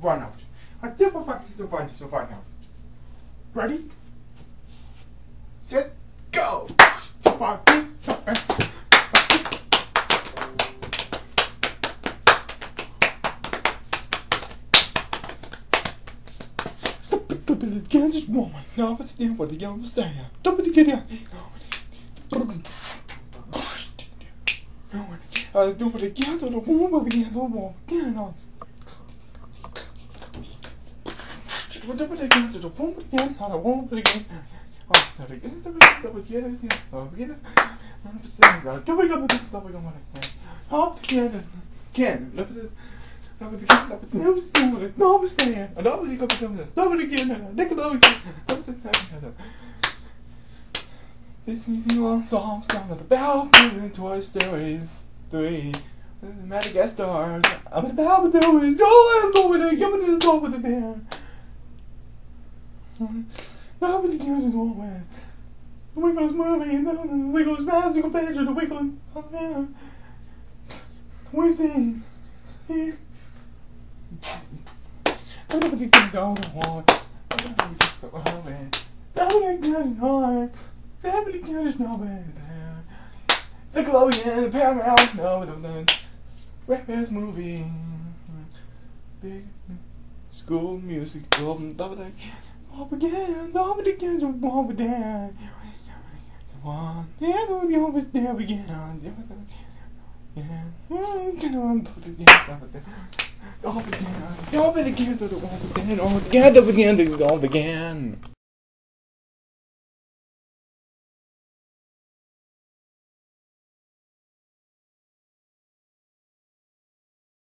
run out. I still find so fun, so fun house. Ready? Set, go! Stop stop. Stop it, stop it again, just woman. No, but stand for the young stand. Stop again. No, I was doing it again to the woman again, the woman again. We're doing it again to the woman again, not a woman again. Oh, that again, that was that was again, again, again. Understand? Do we go with this? Do we with it? Up again, again. At this. That was again. That was that was doing it. No, understand? And nobody go with this. Do it again. Nick, do it again. Disney on songs down at the bell, Toy Story 3. Madagascar. I'm the bell with the is going there, giving it over the man. Now with the is one way. The Wiggles movie, the Wiggles magical picture, the Wiggles, oh yeah. We sing. Yeah. I don't think it's all the one. I don't think it's the one, man. I don't think it's hard. Family Cat is not bad. Nickelodeon, Paramount, no, no, no. Breakfast movie. Big school music, golden double deck. Up again, double again, up again. One, no, the always there again. Yeah, can I put it again? Up again, up again, up again,